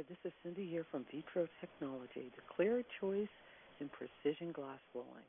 Hi, this is Cindy here from Vitro Technology, the clear choice in precision glass blowing.